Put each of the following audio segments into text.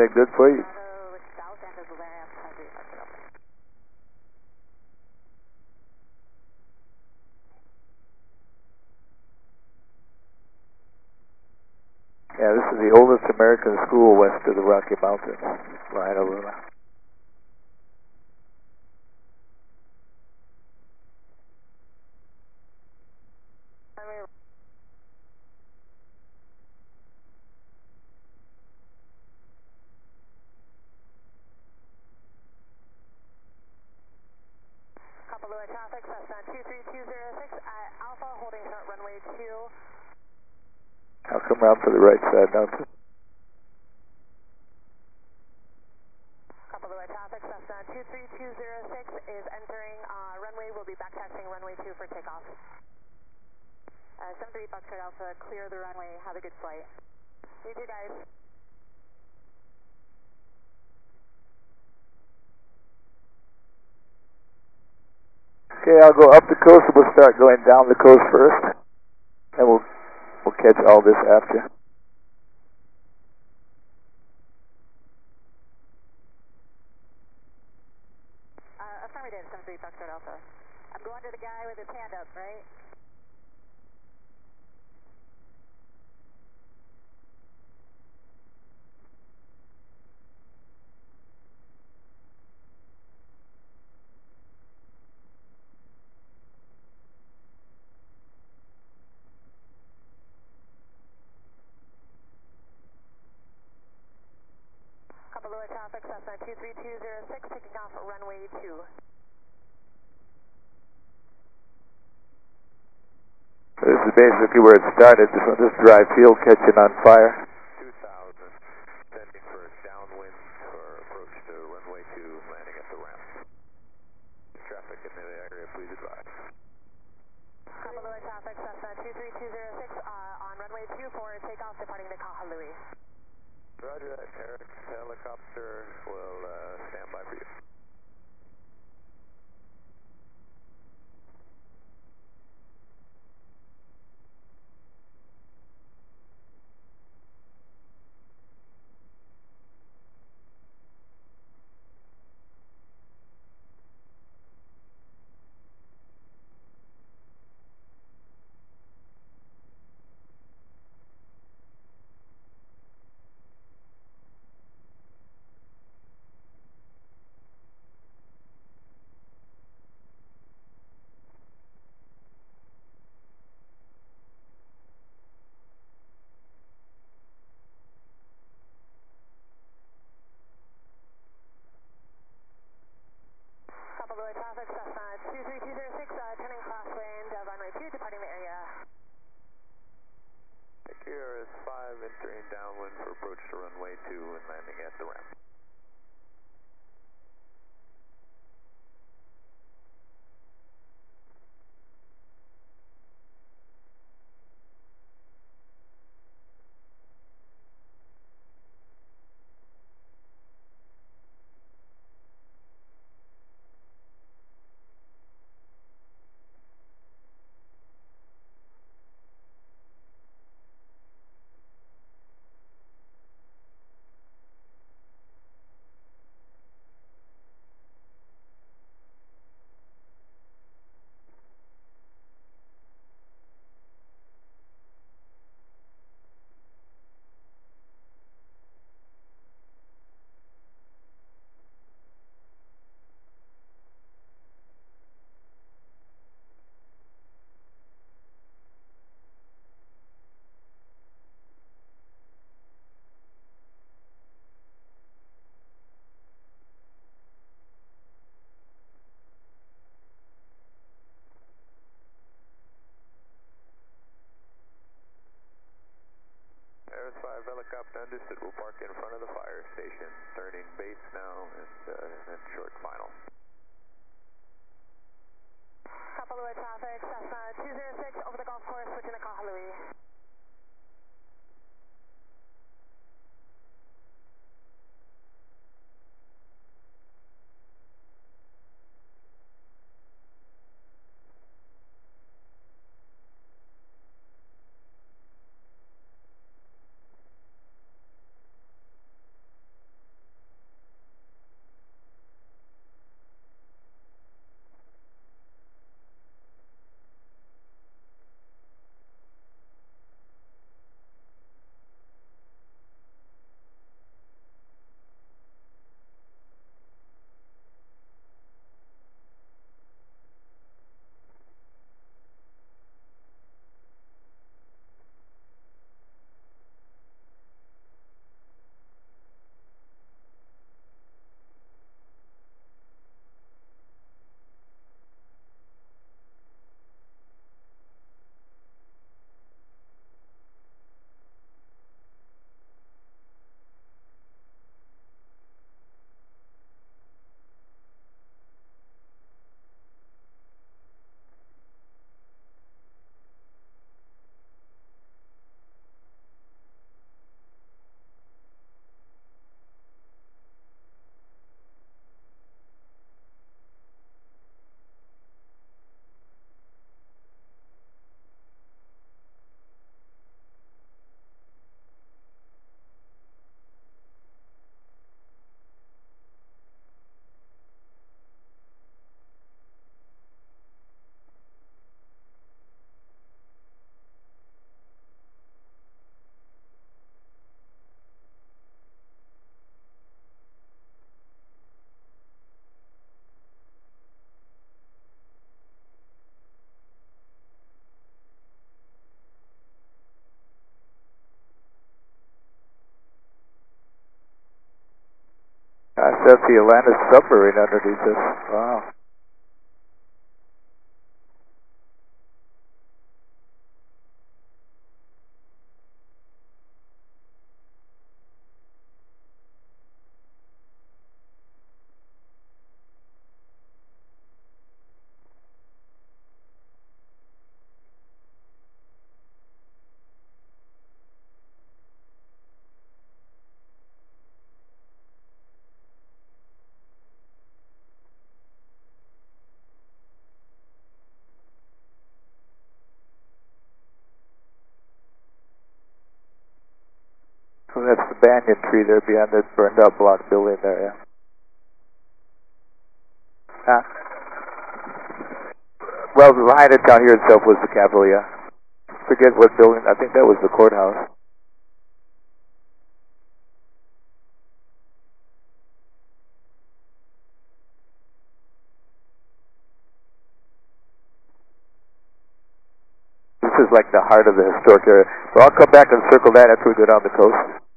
that good for you? Yeah, this is the oldest American school west of the Rocky Mountains, Lahainaluna. Runway Kapalua traffic, Cessna 23206, uh, Alpha holding short runway 2. I'll come around to the right side now. too. Kapalua traffic, Cessna 23206 is entering uh, runway. We'll be back taxiing runway 2 for takeoff. Uh, 73 Foxtrot Alpha, clear the runway. Have a good flight. You too, guys. Okay, I'll go up the coast we'll start going down the coast first. And we'll we'll catch all this after. Uh, affirmative, 73 Foxtrot Alpha. I'm going to the guy with his hand up, right? Kapalua traffic, Cessna 23206, taking off runway 2. This is basically where it started. This this dry field catching on fire. Understood We'll park in front of the fire station, turning base now and uh, then short final. That's the Atlantis submarine underneath us. Wow. So that's the banyan tree there behind this burned out block building there, yeah. Huh? Well, behind it down here itself was the Capitol, yeah. Forget what building, I think that was the courthouse. This is like the heart of the historic area. So I'll come back and circle that after we go down the coast.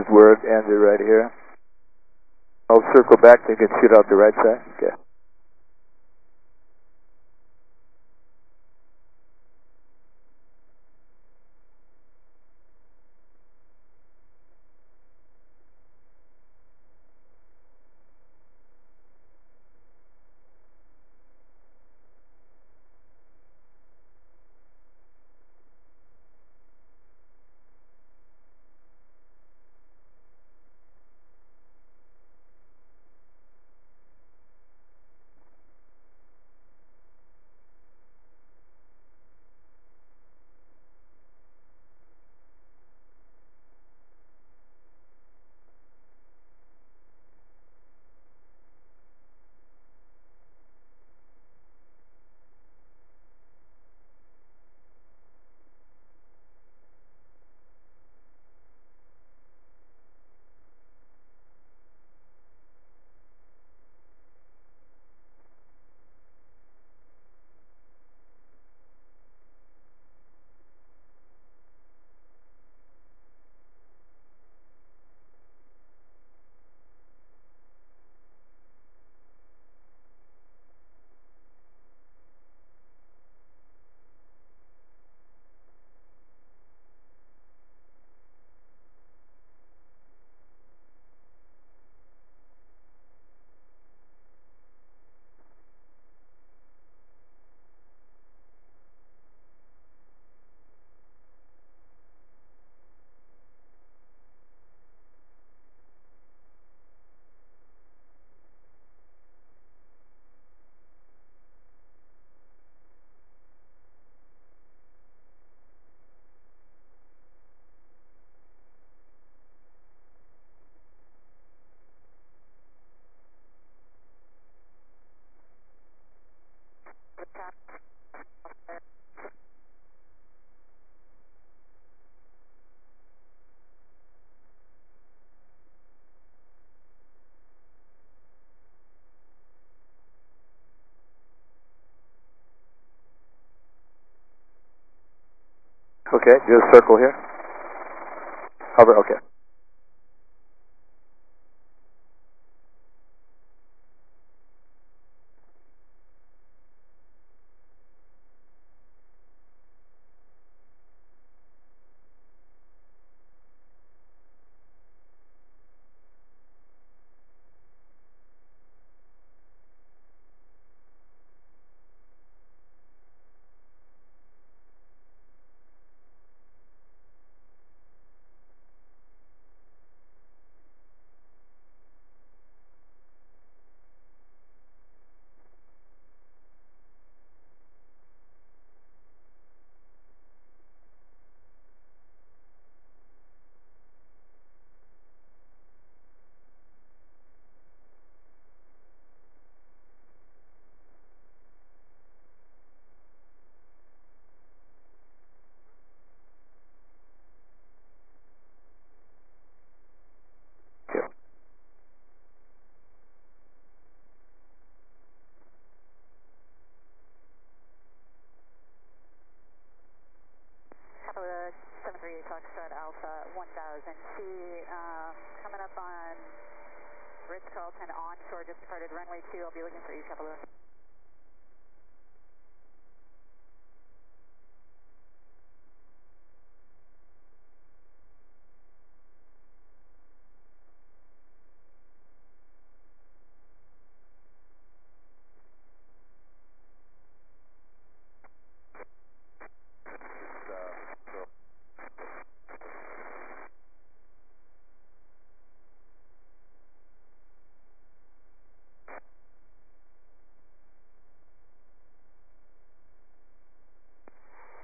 Is where it ended right here. I'll circle back They can shoot out the right side. Okay. Okay, do a circle here. Hover, okay. Yeah. Couple of 738 Foxtrot Alpha 1000. See, um, coming up on Ritz-Carlton onshore, just departed runway 2. I'll be looking for you, couple of.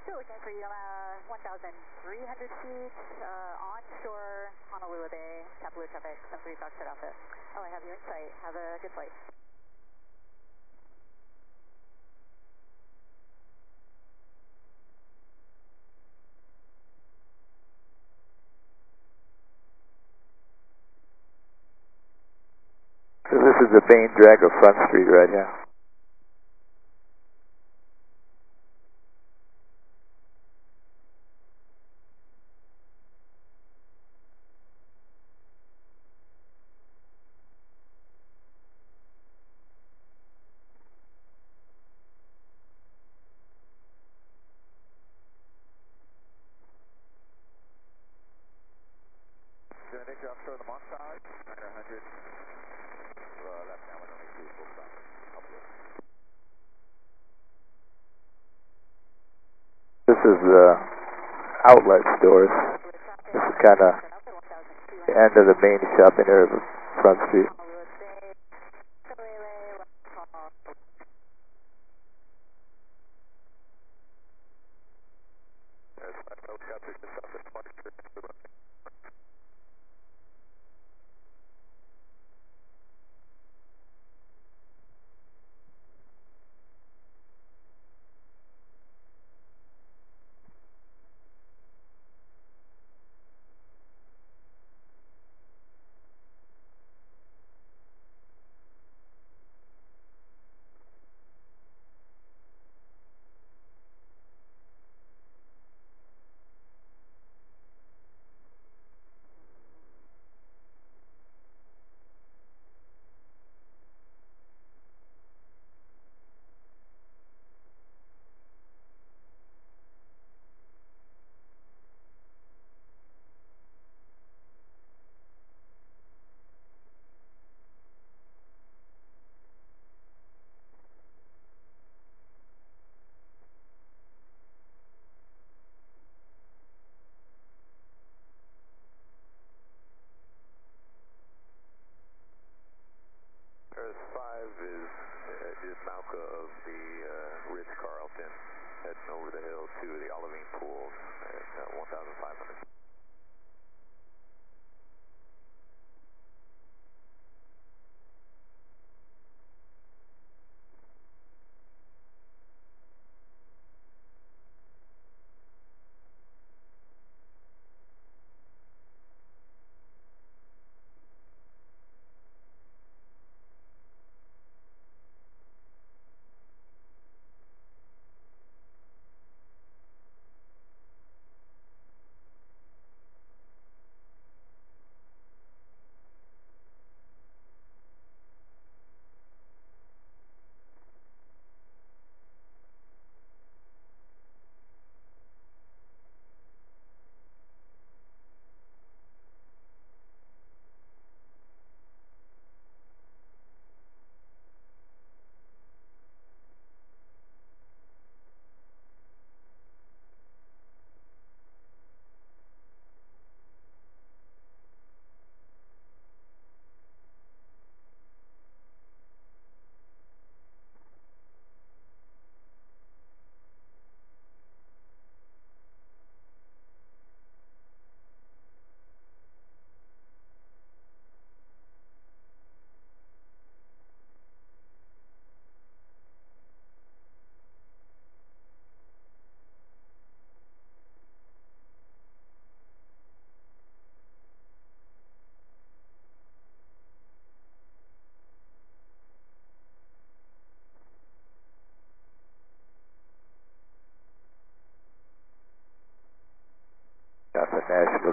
Still looking for you, uh, 1,300 feet, uh, onshore, Honolua Bay, Kapalua traffic, 73 Foxtrot Alpha. Oh, I have you in sight. Have a good flight. So this is the main drag of Front Street right here.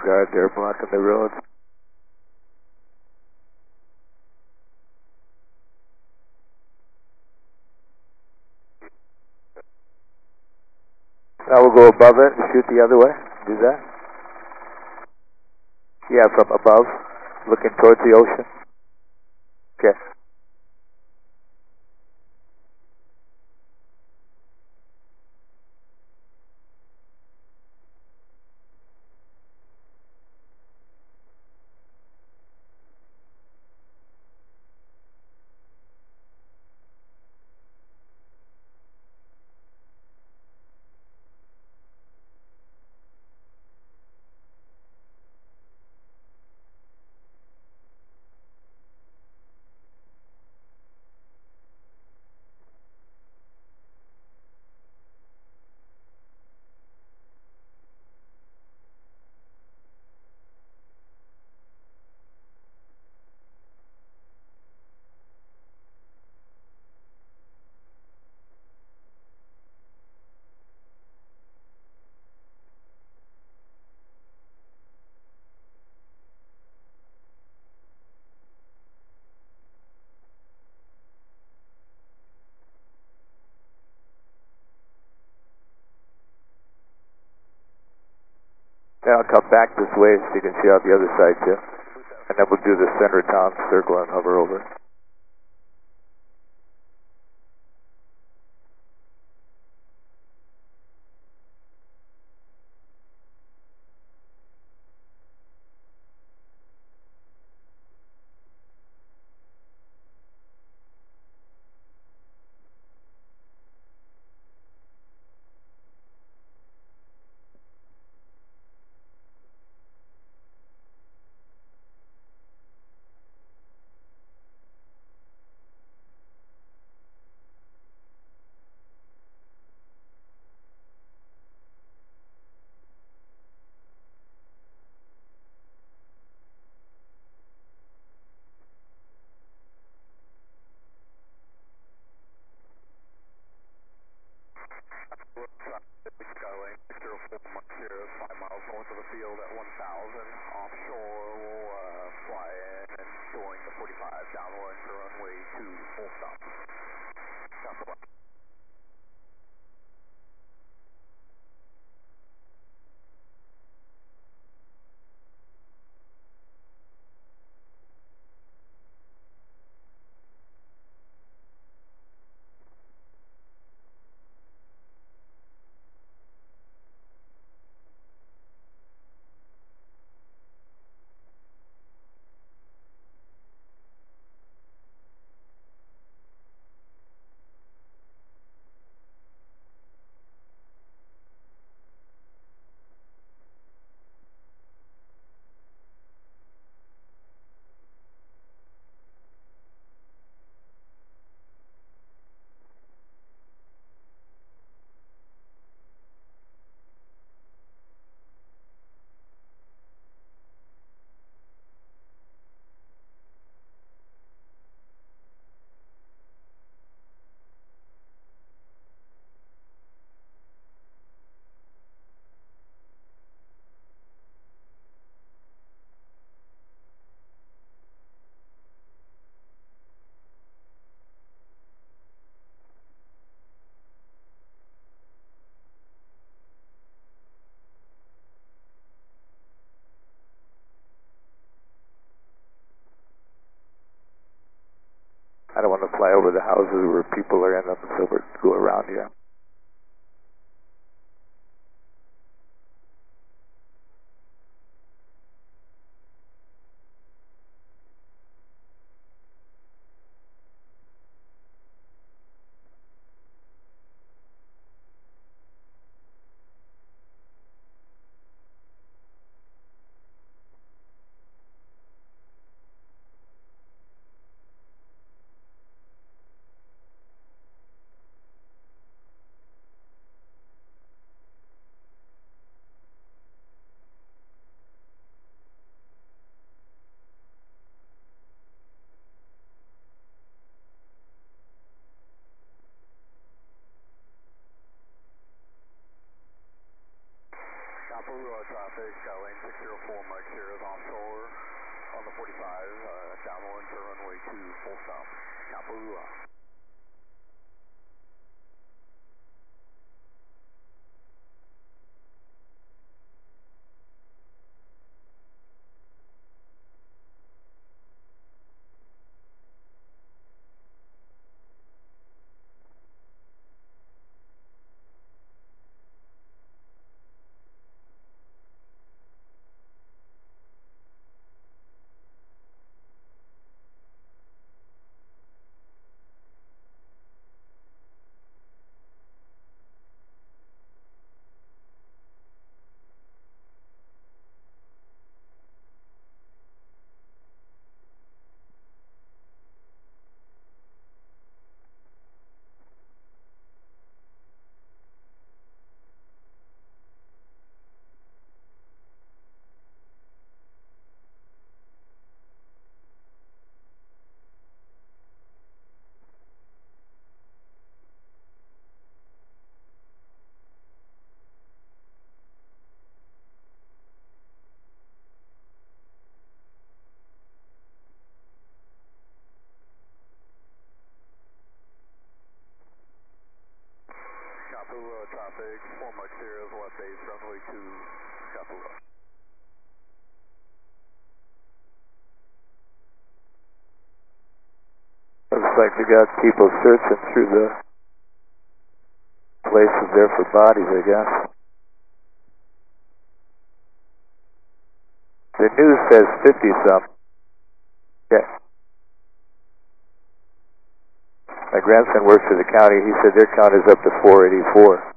Guard there blocking the road. Now we'll go above it and shoot the other way. Do that. Yeah, from above, looking towards the ocean. Okay. Then I'll come back this way so you can see out the other side too. And then we'll do the center town circle and hover over. Over the houses where people are in them, so we'll go around here. Traffic, Skylane 604 Mike Sierra is offshore on the 45, uh, downwind for runway 2, full stop. Kapalua. Kapalua traffic, 4 Mike Sierra is left base, runway 2, Kapalua. Looks like we got people searching through the places there for bodies, I guess. The news says 50 something. Okay. My grandson works for the county. He said their count is up to 484.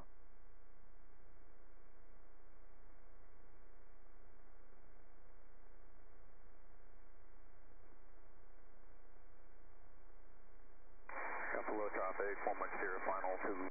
Kapalua traffic, 4 Mike Sierra, final 2.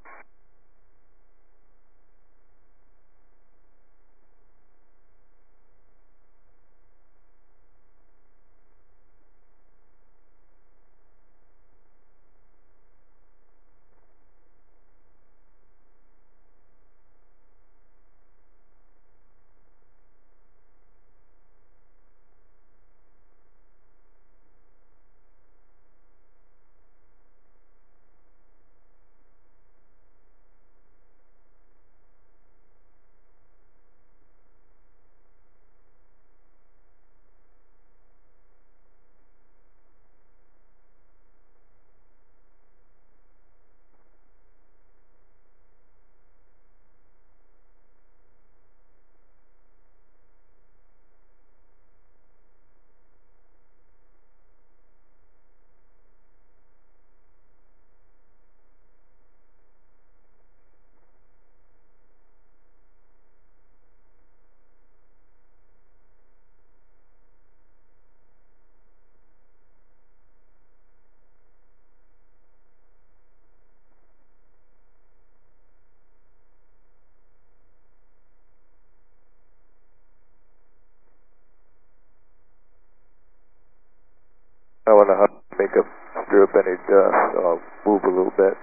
I want to make up, stir up any dust, uh, so uh, I'll move a little bit,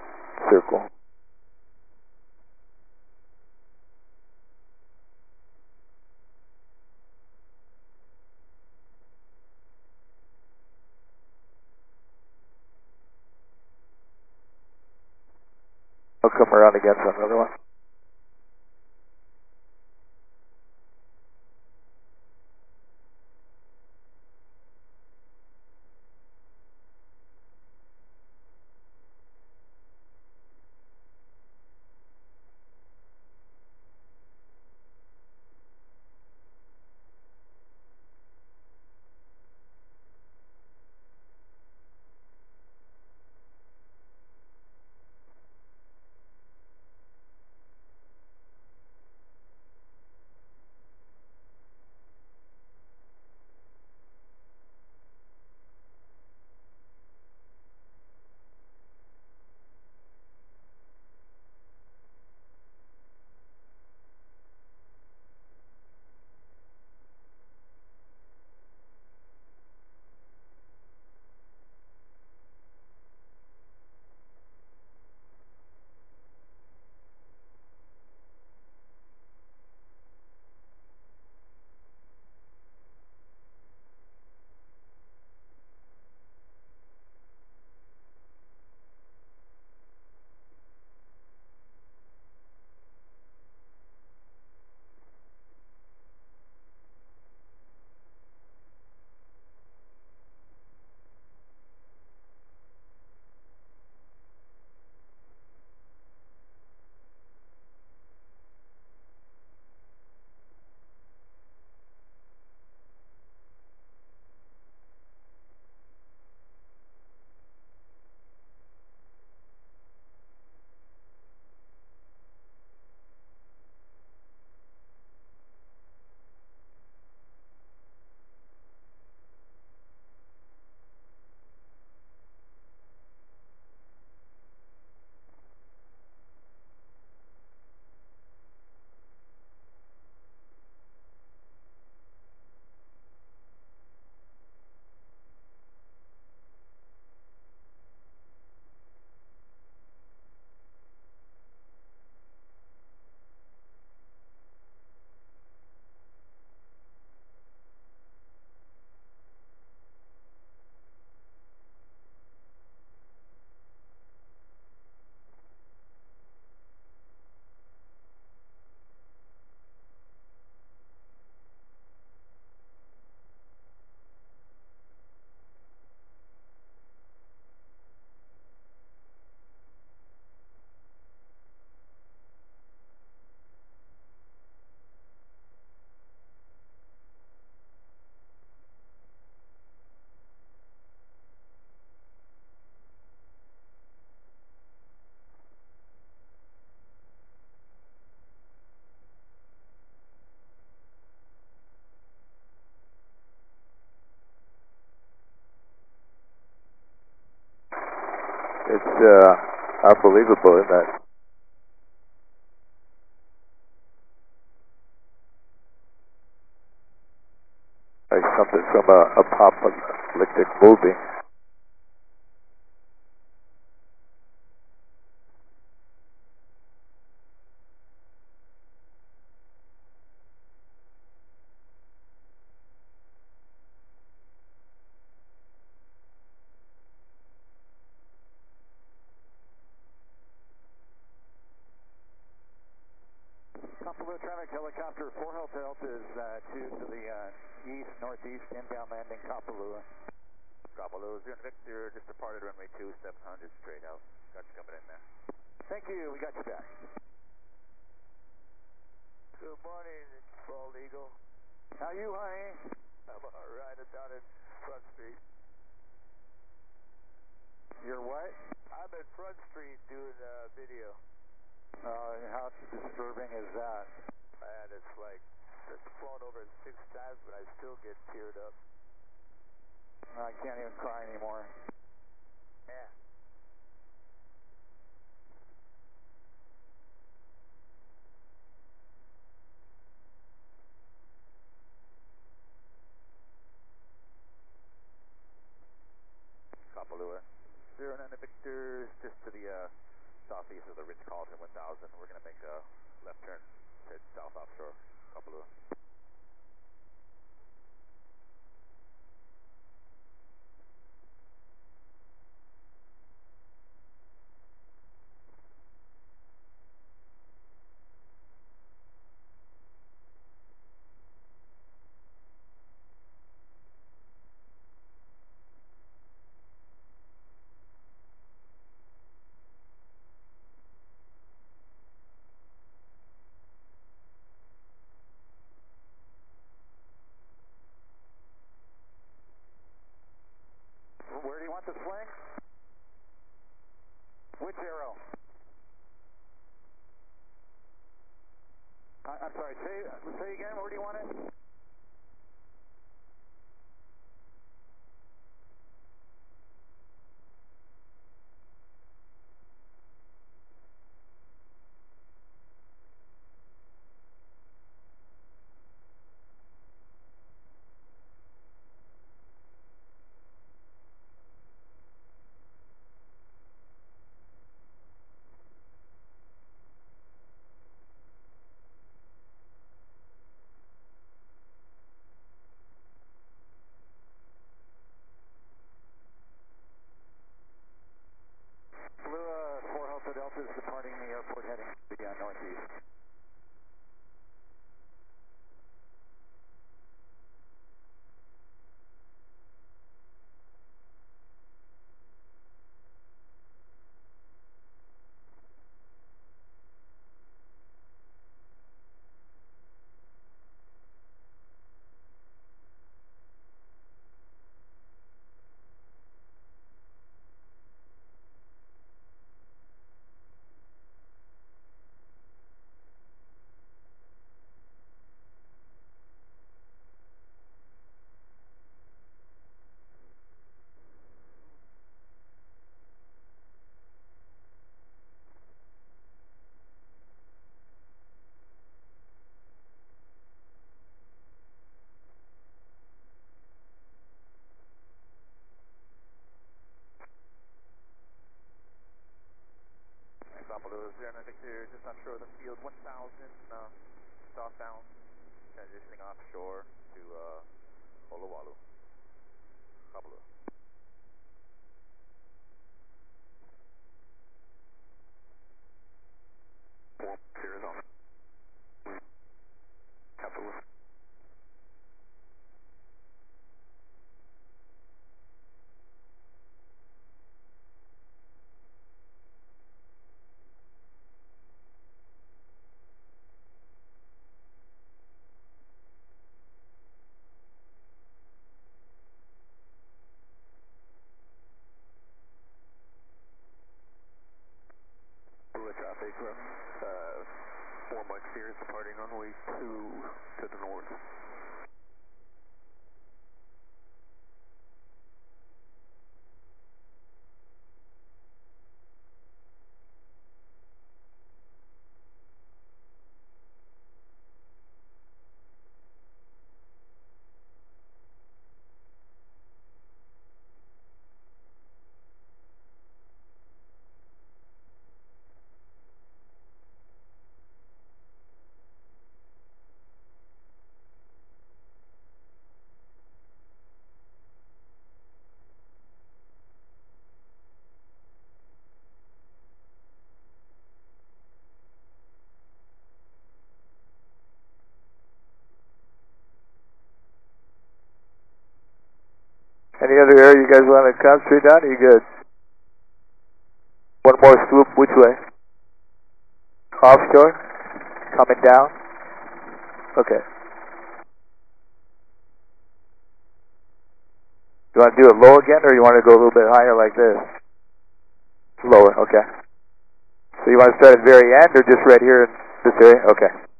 circle. Uh, unbelievable, isn't it? Like something from a, apocalyptic movie. Kapalua traffic helicopter 4 Health Delta is uh, 2 to the uh, east, northeast, inbound landing Kapalua. Kapalua, Zero Victor, just departed runway 2, 700 straight out. Got you coming in there. Thank you, we got you back. Good morning, Bald Eagle. How you, honey? I'm alright, I'm down in Front Street. You're what? I'm at Front Street doing a video. Uh, how disturbing is that? Man, it's like, it's flown over six times, but I still get teared up. I can't even cry anymore. Yeah. Kapalua. Zero nine Victor, just to the uh, southeast of the Ritz Carlton 1000. We're going to make a left turn to south offshore, Kapalua. Kapalua, Zero nine Victor, just offshore the field. 1000, uh, southbound, transitioning offshore to uh, Olowalu. Kapalua. Arizona. Kapalua. Blue uh, four Mike Sears departing runway two to the north. Any other area you guys want to concentrate on? Are you good? One more swoop, which way? Offshore? Coming down? Okay. You want to do it low again, or you want to go a little bit higher like this? Lower, okay. So you want to start at the very end, or just right here in this area? Okay.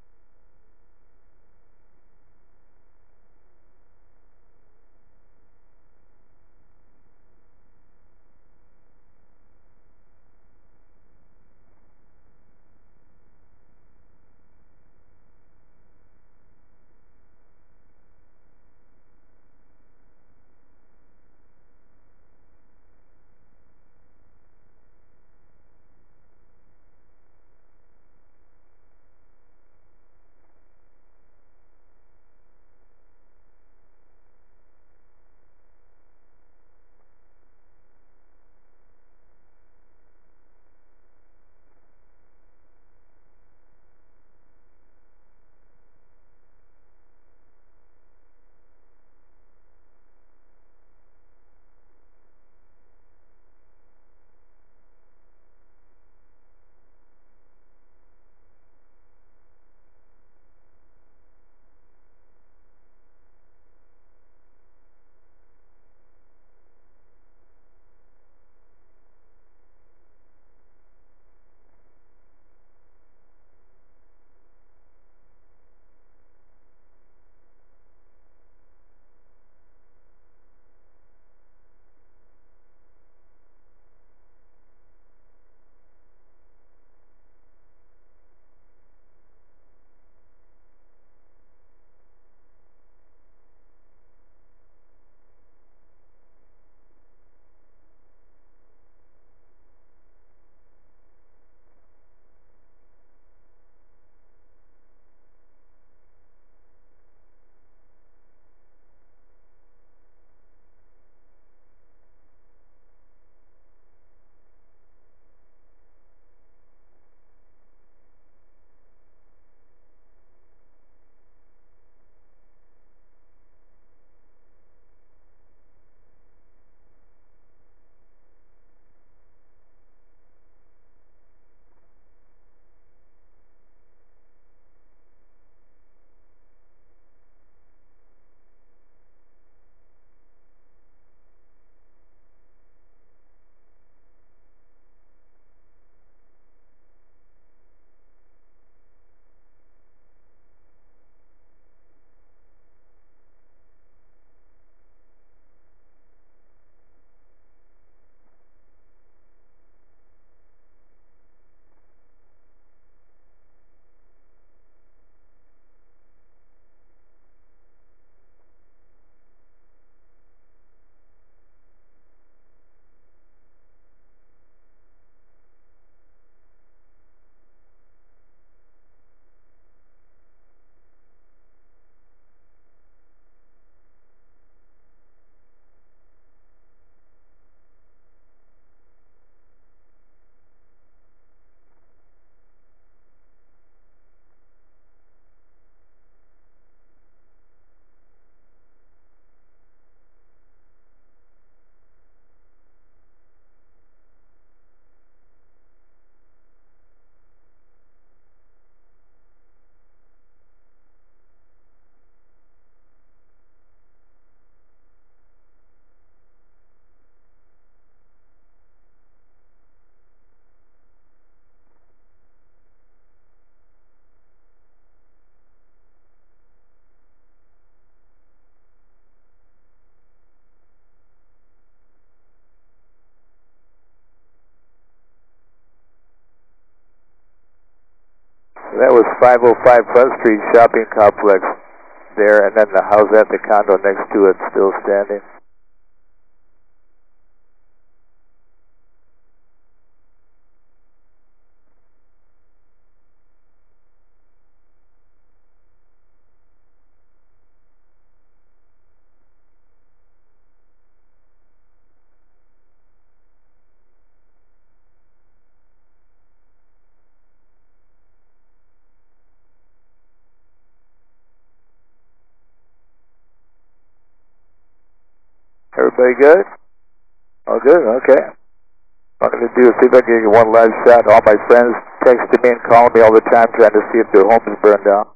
That was 505 Front Street Shopping Complex there, and then the house at the condo next to it still standing. Everybody good? Oh, good. Okay. What I'm going to do is see if I can get one last shot. All my friends texting me and calling me all the time trying to see if their home is burned down.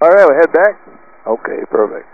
All right, we'll head back. Okay, perfect.